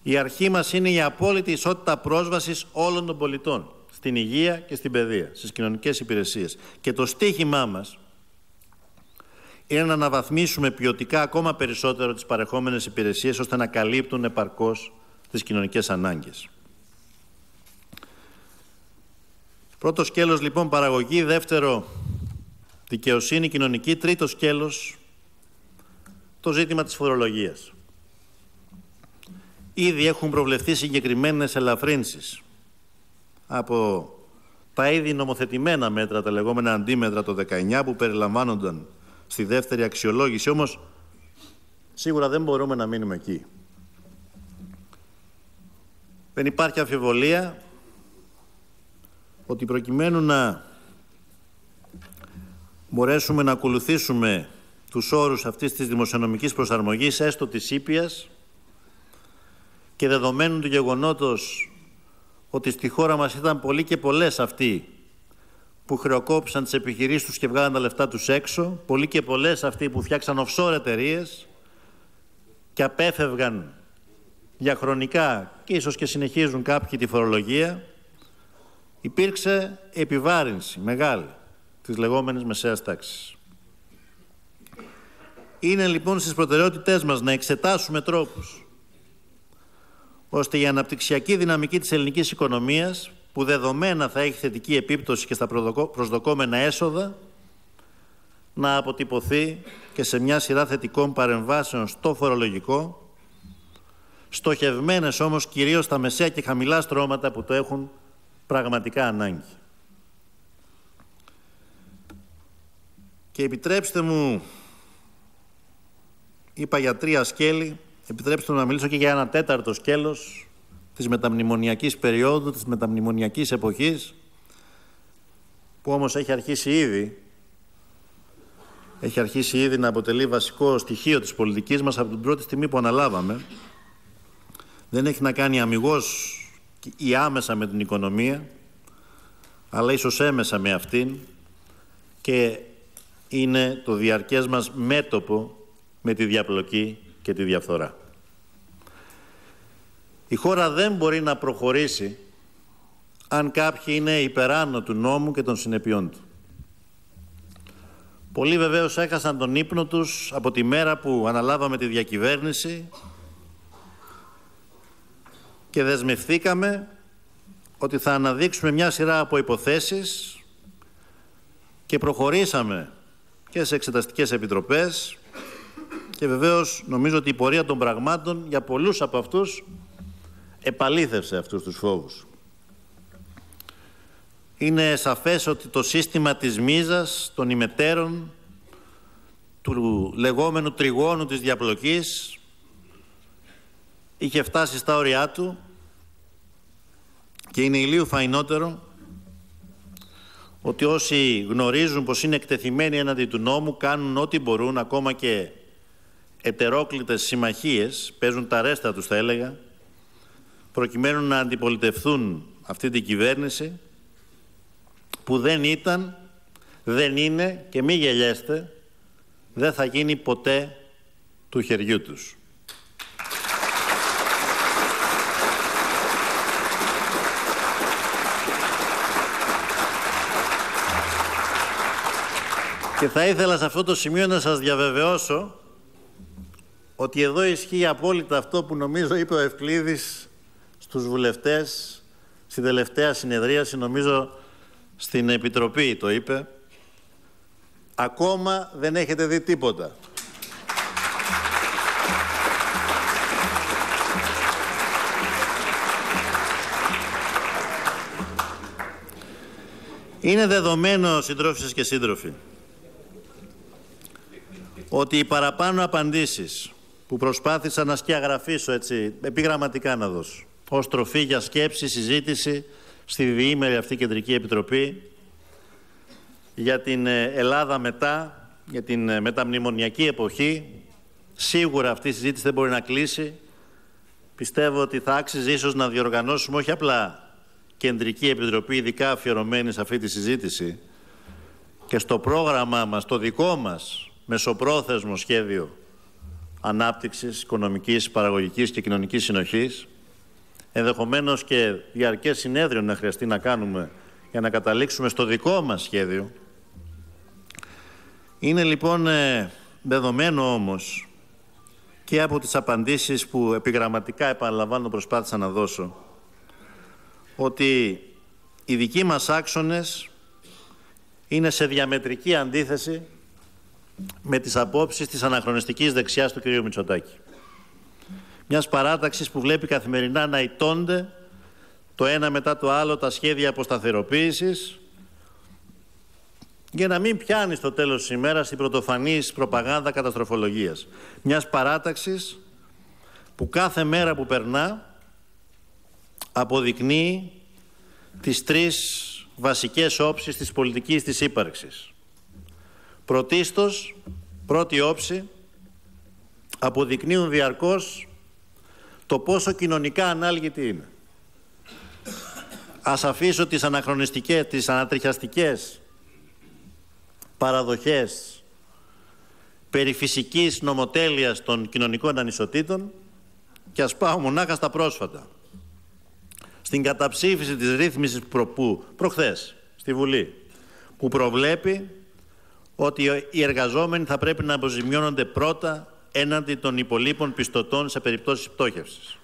S1: Η αρχή μας είναι η απόλυτη ισότητα πρόσβασης όλων των πολιτών στην υγεία και στην παιδεία, στις κοινωνικές υπηρεσίες. Και το στίχημά μας είναι να αναβαθμίσουμε ποιοτικά ακόμα περισσότερο τις παρεχόμενες υπηρεσίες ώστε να καλύπτουν επαρκώς τις κοινωνικές ανάγκες. Πρώτο σκέλος λοιπόν παραγωγή, δεύτερο δικαιοσύνη κοινωνική, τρίτο σκέλος το ζήτημα της φορολογίας. Ήδη έχουν προβλεφθεί συγκεκριμένες ελαφρύνσεις από τα ήδη νομοθετημένα μέτρα, τα λεγόμενα αντίμετρα το 19 που περιλαμβάνονταν στη δεύτερη αξιολόγηση. Όμως, σίγουρα δεν μπορούμε να μείνουμε εκεί. Δεν υπάρχει αμφιβολία ότι προκειμένου να μπορέσουμε να ακολουθήσουμε τους όρους αυτής της δημοσιονομικής προσαρμογής, έστω της ήπιας, και δεδομένου του γεγονότος ότι στη χώρα μας ήταν πολλοί και πολλές αυτοί που χρεοκόπησαν τις επιχειρήσεις τους και βγάλαν τα λεφτά τους έξω, πολλοί και πολλές αυτοί που φτιάξαν offshore εταιρείες και απέφευγαν διαχρονικά και ίσως και συνεχίζουν κάποιοι τη φορολογία, υπήρξε επιβάρυνση μεγάλη της λεγόμενης μεσαίας τάξης. Είναι λοιπόν στις προτεραιότητές μας να εξετάσουμε τρόπους ώστε η αναπτυξιακή δυναμική της ελληνικής οικονομίας που δεδομένα θα έχει θετική επίπτωση και στα προσδοκόμενα έσοδα, να αποτυπωθεί και σε μια σειρά θετικών παρεμβάσεων στο φορολογικό, στοχευμένες όμως κυρίως στα μεσαία και χαμηλά στρώματα που το έχουν πραγματικά ανάγκη. Και επιτρέψτε μου, είπα για τρία σκέλη, επιτρέψτε μου να μιλήσω και για ένα τέταρτο σκέλος, της μεταμνημονιακής περίοδου, της μεταμνημονιακής εποχής, που όμως έχει αρχίσει ήδη, έχει αρχίσει ήδη να αποτελεί βασικό στοιχείο της πολιτικής μας από την πρώτη στιγμή που αναλάβαμε. Δεν έχει να κάνει αμυγός ή άμεσα με την οικονομία, αλλά ίσως έμεσα με αυτήν και είναι το διαρκές μας μέτωπο με τη διαπλοκή και τη διαφθορά. Η χώρα δεν μπορεί να προχωρήσει αν κάποιοι είναι υπεράνω του νόμου και των συνεπειών του. Πολλοί βεβαίως έχασαν τον ύπνο τους από τη μέρα που αναλάβαμε τη διακυβέρνηση και δεσμευθήκαμε ότι θα αναδείξουμε μια σειρά από υποθέσεις και προχωρήσαμε και σε εξεταστικές επιτροπές και βεβαίως νομίζω ότι η πορεία των πραγμάτων για πολλούς από αυτούς επαλήθευσε αυτούς τους φόβους. Είναι σαφές ότι το σύστημα της μίζας, των ημετέρων, του λεγόμενου τριγώνου της διαπλοκής είχε φτάσει στα όρια του και είναι ηλίου φαϊνότερο ότι όσοι γνωρίζουν πως είναι εκτεθειμένοι έναντι του νόμου κάνουν ό,τι μπορούν, ακόμα και ετερόκλητες συμμαχίες, παίζουν τα ρέστα τους θα έλεγα, προκειμένου να αντιπολιτευθούν αυτή την κυβέρνηση που δεν ήταν, δεν είναι και μη γελιέστε, δεν θα γίνει ποτέ του χεριού τους. Και θα ήθελα σε αυτό το σημείο να σας διαβεβαιώσω ότι εδώ ισχύει απόλυτα αυτό που νομίζω είπε ο Ευκλήδης στους βουλευτές στην τελευταία συνεδρίαση, νομίζω στην Επιτροπή το είπε, ακόμα δεν έχετε δει τίποτα. Είναι δεδομένο, συντρόφισσες και σύντροφοι, ότι οι παραπάνω απαντήσεις που προσπάθησα να σκιαγραφίσω έτσι, επιγραμματικά να δώσω, ως τροφή για σκέψη, συζήτηση στη διήμερη αυτή κεντρική επιτροπή για την ε, Ελλάδα μετά, για την ε, μεταμνημονιακή εποχή. Σίγουρα αυτή η συζήτηση δεν μπορεί να κλείσει. Πιστεύω ότι θα άξιζε ίσως να διοργανώσουμε όχι απλά κεντρική επιτροπή ειδικά αφιερωμένη σε αυτή τη συζήτηση και στο πρόγραμμά μας, το δικό μας μεσοπρόθεσμο σχέδιο ανάπτυξης οικονομικής, παραγωγικής και κοινωνικής συνοχής ενδεχομένως και διαρκές συνέδριο να χρειαστεί να κάνουμε για να καταλήξουμε στο δικό μας σχέδιο. Είναι λοιπόν ε, δεδομένο όμως και από τις απαντήσεις που επιγραμματικά επαναλαμβάνω προσπάθησα να δώσω ότι οι δικοί μας άξονες είναι σε διαμετρική αντίθεση με τις απόψεις της αναχρονιστικής δεξιάς του κ. Μητσοτάκη μιας παράταξης που βλέπει καθημερινά να ιτώνται το ένα μετά το άλλο τα σχέδια αποσταθεροποίησης για να μην πιάνεις στο τέλος της ημέρας την πρωτοφανής προπαγάνδα καταστροφολογίας. Μιας παράταξης που κάθε μέρα που περνά αποδεικνύει τις τρεις βασικές όψεις της πολιτικής της ύπαρξης. Πρωτίστως, πρώτη όψη, αποδεικνύουν διαρκώς το πόσο κοινωνικά ανάλγητη είναι. Ας αφήσω τις αναχρονιστικές, τις ανατριχιαστικές παραδοχές περί φυσικής νομοτέλειας των κοινωνικών ανισοτήτων και ας πάω μονάχα στα πρόσφατα. Στην καταψήφιση της ρύθμισης προπού, προχθές στη Βουλή που προβλέπει ότι οι εργαζόμενοι θα πρέπει να αποζημιώνονται πρώτα έναντι των υπολείπων πιστωτών σε περιπτώσεις πτώχευσης.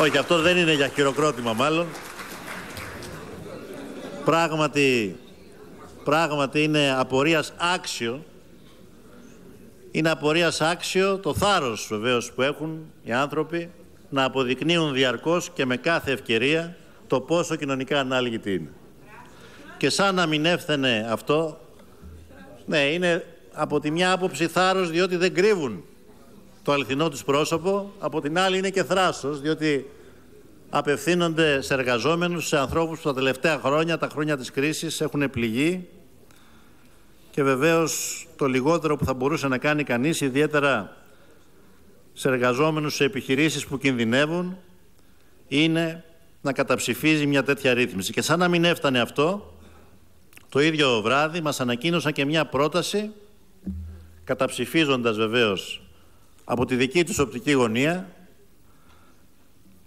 S1: Όχι, αυτό δεν είναι για χειροκρότημα μάλλον. Πράγματι, πράγματι είναι απορίας άξιο είναι απορίας άξιο το θάρρος βεβαίως που έχουν οι άνθρωποι να αποδεικνύουν διαρκώς και με κάθε ευκαιρία το πόσο κοινωνικά ανάλγητη είναι. Και σαν να μην έφθαινε αυτό, ναι, είναι από τη μια άποψη θάρρος διότι δεν κρύβουν το αληθινό τους πρόσωπο, από την άλλη είναι και θράσος διότι απευθύνονται σε εργαζόμενους, σε ανθρώπους που τα τελευταία χρόνια, τα χρόνια της κρίσης έχουν πληγεί και βεβαίως το λιγότερο που θα μπορούσε να κάνει κανείς, ιδιαίτερα σε εργαζόμενους σε επιχειρήσεις που κινδυνεύουν, είναι να καταψηφίζει μια τέτοια ρύθμιση. Και σαν να μην έφτανε αυτό, το ίδιο βράδυ μας ανακοίνωσαν και μια πρόταση, καταψηφίζοντας βεβαίως από τη δική τους οπτική γωνία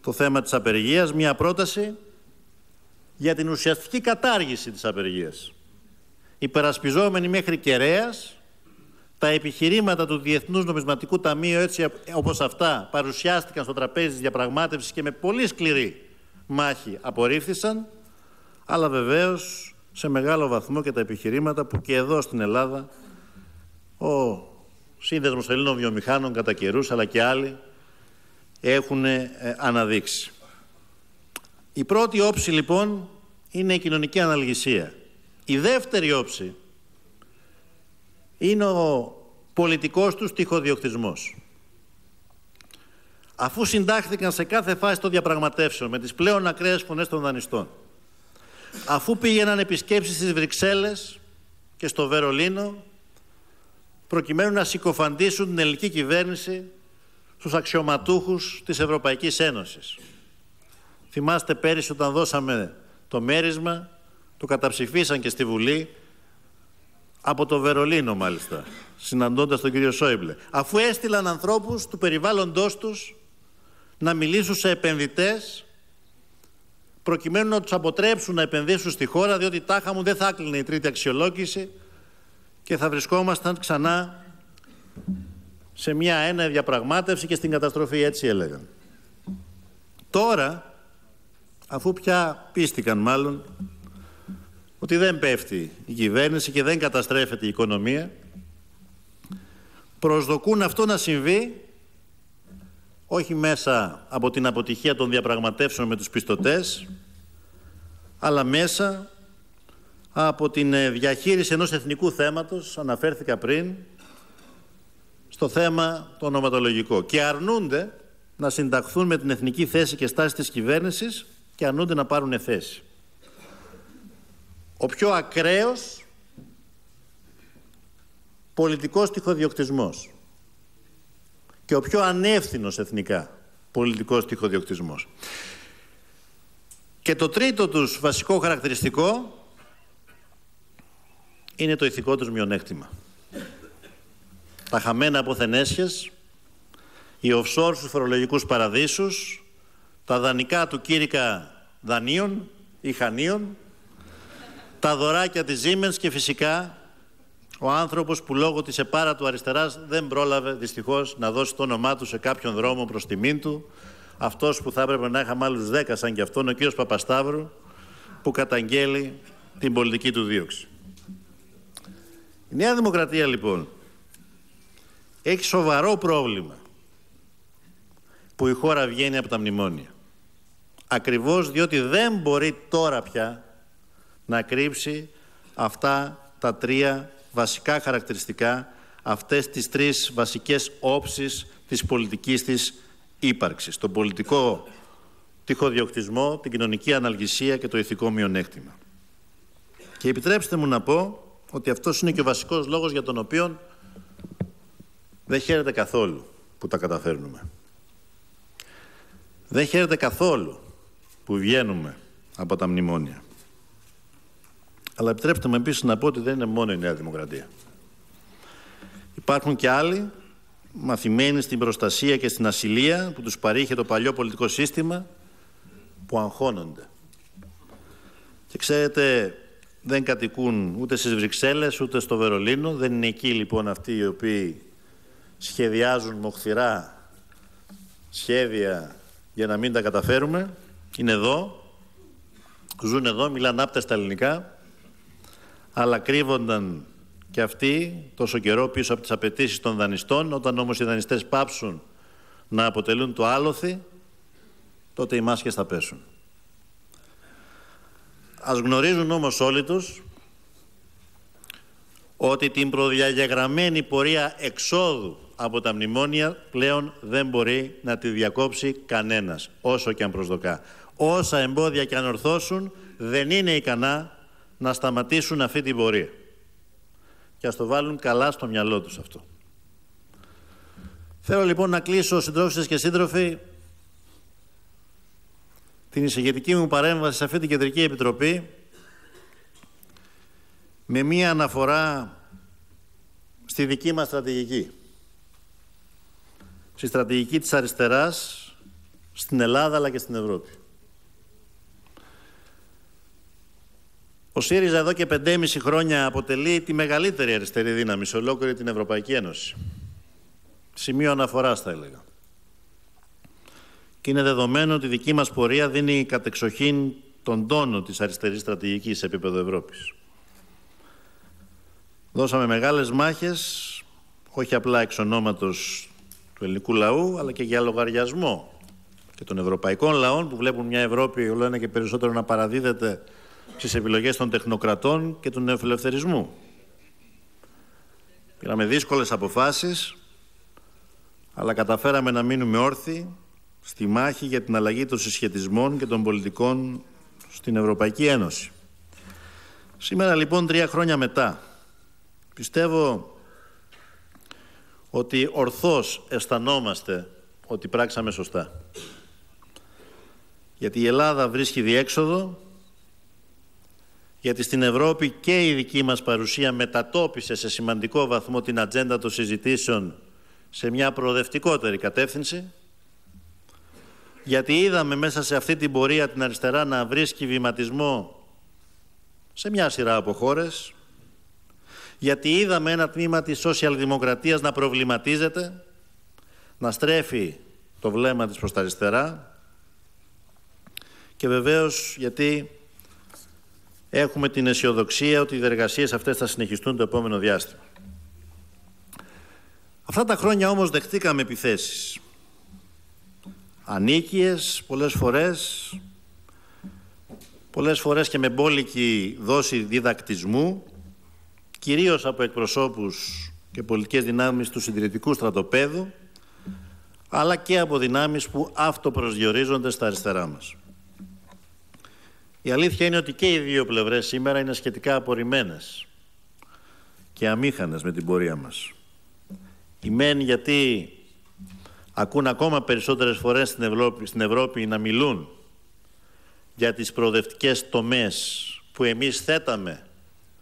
S1: το θέμα της απεργίας, μια πρόταση για την ουσιαστική κατάργηση της απεργίας. Υπερασπιζόμενοι μέχρι κεραίας τα επιχειρήματα του Διεθνούς Νομισματικού Ταμείου έτσι όπως αυτά παρουσιάστηκαν στο τραπέζι της διαπραγμάτευσης και με πολύ σκληρή μάχη απορρίφθησαν, αλλά βεβαίως σε μεγάλο βαθμό και τα επιχειρήματα που και εδώ στην Ελλάδα ο Σύνδεσμος Ελλήνων Βιομηχάνων κατά καιρούς, αλλά και άλλοι έχουν ε, αναδείξει. Η πρώτη όψη λοιπόν είναι η κοινωνική αναλγησία. Η δεύτερη όψη είναι ο πολιτικός τους τυχοδιοκτισμός. Αφού συντάχθηκαν σε κάθε φάση των διαπραγματεύσεων με τις πλέον ακραίες φωνές των δανειστών, αφού πήγαιναν επισκέψεις στις Βρυξέλλες και στο Βερολίνο, προκειμένου να συκοφαντήσουν την ελληνική κυβέρνηση στους αξιωματούχους της Ευρωπαϊκής Ένωσης. Θυμάστε πέρυσι όταν δώσαμε το μέρισμα, το καταψηφίσαν και στη Βουλή, από το Βερολίνο μάλιστα, συναντώντας τον κύριο Σόιμπλε. Αφού έστειλαν ανθρώπους του περιβάλλοντός τους να μιλήσουν σε επενδυτές προκειμένου να τους αποτρέψουν να επενδύσουν στη χώρα διότι τάχα μου δεν θα έκλεινε η τρίτη αξιολόγηση και θα βρισκόμασταν ξανά σε μια ένα διαπραγμάτευση και στην καταστροφή έτσι έλεγαν. Τώρα, αφού πια πίστηκαν μάλλον ότι δεν πέφτει η κυβέρνηση και δεν καταστρέφεται η οικονομία, προσδοκούν αυτό να συμβεί όχι μέσα από την αποτυχία των διαπραγματεύσεων με τους πιστωτές, αλλά μέσα από την ε, διαχείριση ενός εθνικού θέματος, αναφέρθηκα πριν, στο θέμα το ονοματολογικό. Και αρνούνται να συνταχθούν με την εθνική θέση και στάση της κυβέρνησης και αρνούνται να πάρουν θέση. Ο πιο ακραίος πολιτικός τυχοδιοκτισμός και ο πιο ανεύθυνος εθνικά πολιτικός τυχοδιοκτισμός. Και το τρίτο τους βασικό χαρακτηριστικό είναι το ηθικό τους μειονέκτημα. Τα χαμένα αποθενέσχες, οι offshore στους φορολογικούς παραδείσους, τα δανεικά του κήρυκα δανείων ή χανίων, τα δωράκια της Siemens και φυσικά ο άνθρωπος που λόγω της επάρα του αριστεράς δεν πρόλαβε δυστυχώς να δώσει το όνομά του σε κάποιον δρόμο προς τιμήν του, αυτός που θα έπρεπε να είχαμε άλλους δέκα σαν και αυτόν, ο κύριος Παπασταύρου, που καταγγέλει την πολιτική του δίωξη. Η Νέα Δημοκρατία λοιπόν έχει σοβαρό πρόβλημα που η χώρα βγαίνει από τα μνημόνια. Ακριβώς διότι δεν μπορεί τώρα πια να κρύψει αυτά τα τρία βασικά χαρακτηριστικά, αυτές τις τρεις βασικές όψεις της πολιτικής της ύπαρξης. Τον πολιτικό τυχοδιοκτισμό, την κοινωνική αναλγησία και το ηθικό μειονέκτημα. Και επιτρέψτε μου να πω ότι αυτός είναι και ο βασικός λόγος για τον οποίο δεν χαίρεται καθόλου που τα καταφέρνουμε. Δεν χαίρεται καθόλου που βγαίνουμε από τα μνημόνια. Αλλά επιτρέψτε μου επίσης να πω ότι δεν είναι μόνο η Νέα Δημοκρατία. Υπάρχουν και άλλοι μαθημένοι στην προστασία και στην ασυλία που τους παρήχε το παλιό πολιτικό σύστημα που αγχώνονται. Και ξέρετε, δεν κατοικούν ούτε στις Βρυξέλλες ούτε στο Βερολίνο. Δεν είναι εκεί λοιπόν αυτοί οι οποίοι σχεδιάζουν μοχθηρά σχέδια για να μην τα καταφέρουμε. Είναι εδώ, ζουν εδώ, μιλάνε άπτα στα ελληνικά αλλά κρύβονταν και αυτοί τόσο καιρό πίσω από τις απαιτήσεις των δανειστών. Όταν όμως οι δανειστές πάψουν να αποτελούν το άλοθη, τότε οι μάσκες θα πέσουν. Ας γνωρίζουν όμως όλοι τους ότι την προδιαγεγραμμένη πορεία εξόδου από τα μνημόνια πλέον δεν μπορεί να τη διακόψει κανένας, όσο και αν προσδοκά. Όσα εμπόδια και αν ορθώσουν δεν είναι ικανά να σταματήσουν αυτή την πορεία. Και ας το βάλουν καλά στο μυαλό τους αυτό. Θέλω λοιπόν να κλείσω συντρόφισσες και σύντροφοι την εισηγητική μου παρέμβαση σε αυτή την Κεντρική Επιτροπή με μία αναφορά στη δική μας στρατηγική. Στη στρατηγική της αριστεράς στην Ελλάδα αλλά και στην Ευρώπη. Ο ΣΥΡΙΖΑ εδώ και 5,5 χρόνια αποτελεί τη μεγαλύτερη αριστερή δύναμη σε ολόκληρη την Ευρωπαϊκή Ένωση. Σημείο αναφοράς θα έλεγα. Και είναι δεδομένο ότι η δική μας πορεία δίνει κατεξοχήν τον τόνο της αριστερής στρατηγικής σε επίπεδο Ευρώπης. Δώσαμε μεγάλες μάχες, όχι απλά εξ ονόματος του ελληνικού λαού, αλλά και για λογαριασμό και των ευρωπαϊκών λαών που βλέπουν μια Ευρώπη όλο ένα και περισσότερο να παραδίδεται στις επιλογές των τεχνοκρατών και του νεοφιλελευθερισμού. Πήραμε δύσκολες αποφάσεις, αλλά καταφέραμε να μείνουμε όρθιοι στη μάχη για την αλλαγή των συσχετισμών και των πολιτικών στην Ευρωπαϊκή Ένωση. Σήμερα λοιπόν, τρία χρόνια μετά, πιστεύω ότι ορθώς αισθανόμαστε ότι πράξαμε σωστά. Γιατί η Ελλάδα βρίσκει διέξοδο, γιατί στην Ευρώπη και η δική μας παρουσία μετατόπισε σε σημαντικό βαθμό την ατζέντα των συζητήσεων σε μια προοδευτικότερη κατεύθυνση, γιατί είδαμε μέσα σε αυτή την πορεία την αριστερά να βρίσκει βηματισμό σε μια σειρά από χώρες, γιατί είδαμε ένα τμήμα της σοσιαλδημοκρατίας να προβληματίζεται, να στρέφει το βλέμμα της προς τα αριστερά και βεβαίως γιατί έχουμε την αισιοδοξία ότι οι διεργασίες αυτές θα συνεχιστούν το επόμενο διάστημα. Αυτά τα χρόνια όμως δεχτήκαμε επιθέσεις. Ανίκειες πολλές φορές, πολλές φορές και με μπόλικη δόση διδακτισμού, κυρίως από εκπροσώπους και πολιτικές δυνάμεις του συντηρητικού στρατοπέδου, αλλά και από δυνάμεις που αυτοπροσδιορίζονται στα αριστερά μας. Η αλήθεια είναι ότι και οι δύο πλευρές σήμερα είναι σχετικά απορριμμένες και αμήχανες με την πορεία μας. Η μεν γιατί ακούν ακόμα περισσότερες φορές στην Ευρώπη, στην Ευρώπη να μιλούν για τις προοδευτικές τομές που εμείς θέταμε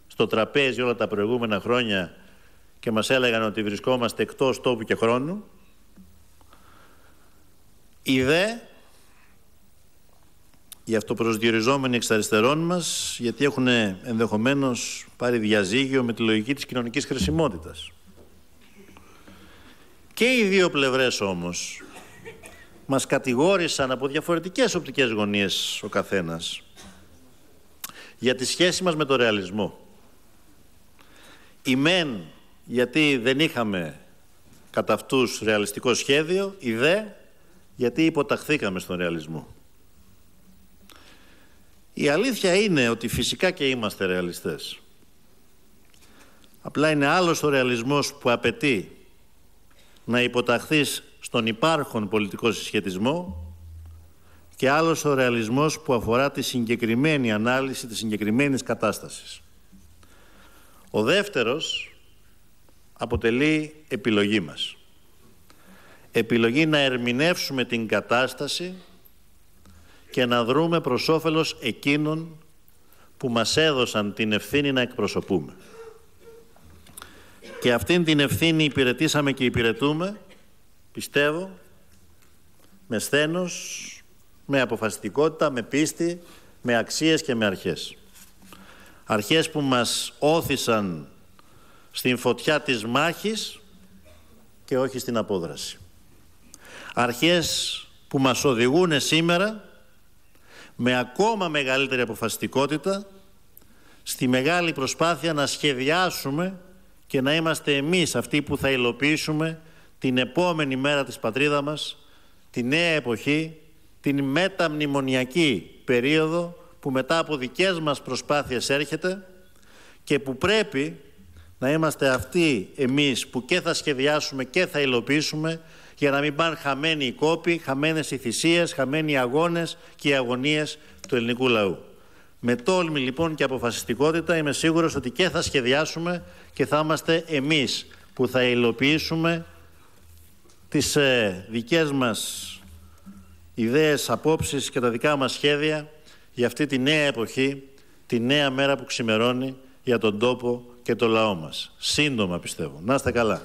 S1: στο τραπέζι όλα τα προηγούμενα χρόνια και μας έλεγαν ότι βρισκόμαστε εκτός τόπου και χρόνου. Η δε οι αυτοπροσδιοριζόμενοι εξ αριστερών μας, γιατί έχουν ενδεχομένως πάρει διαζύγιο με τη λογική της κοινωνικής χρησιμότητας. Και οι δύο πλευρές όμως μας κατηγόρησαν από διαφορετικές οπτικές γωνίες ο καθένας για τη σχέση μας με το ρεαλισμό. Η μεν γιατί δεν είχαμε κατά αυτούς ρεαλιστικό σχέδιο, η δε γιατί υποταχθήκαμε στον ρεαλισμό. Η αλήθεια είναι ότι φυσικά και είμαστε ρεαλιστές. Απλά είναι άλλος ο ρεαλισμός που απαιτεί να υποταχθείς στον υπάρχον πολιτικό συσχετισμό και άλλος ο ρεαλισμός που αφορά τη συγκεκριμένη ανάλυση της συγκεκριμένης κατάστασης. Ο δεύτερος αποτελεί επιλογή μας. Επιλογή να ερμηνεύσουμε την κατάσταση και να δρούμε προς όφελος εκείνων που μας έδωσαν την ευθύνη να εκπροσωπούμε. Και αυτήν την ευθύνη υπηρετήσαμε και υπηρετούμε, πιστεύω, με σθένος, με αποφασιστικότητα, με πίστη, με αξίες και με αρχές. Αρχές που μας όθησαν στην φωτιά της μάχης και όχι στην απόδραση. Αρχές που μας οδηγούν σήμερα με ακόμα μεγαλύτερη αποφασιστικότητα στη μεγάλη προσπάθεια να σχεδιάσουμε και να είμαστε εμείς αυτοί που θα υλοποιήσουμε την επόμενη μέρα της πατρίδα μας, τη νέα εποχή, την μεταμνημονιακή περίοδο που μετά από δικές μας προσπάθειες έρχεται και που πρέπει να είμαστε αυτοί εμείς που και θα σχεδιάσουμε και θα υλοποιήσουμε για να μην πάνε χαμένοι οι κόποι, χαμένες οι θυσίες, χαμένοι οι αγώνες και οι αγωνίες του ελληνικού λαού. Με τόλμη λοιπόν και αποφασιστικότητα είμαι σίγουρος ότι και θα σχεδιάσουμε και θα είμαστε εμείς που θα υλοποιήσουμε τις ε, δικές μας ιδέες, απόψεις και τα δικά μας σχέδια για αυτή τη νέα εποχή, τη νέα μέρα που ξημερώνει για τον τόπο και το λαό μας. Σύντομα πιστεύω. Να είστε καλά.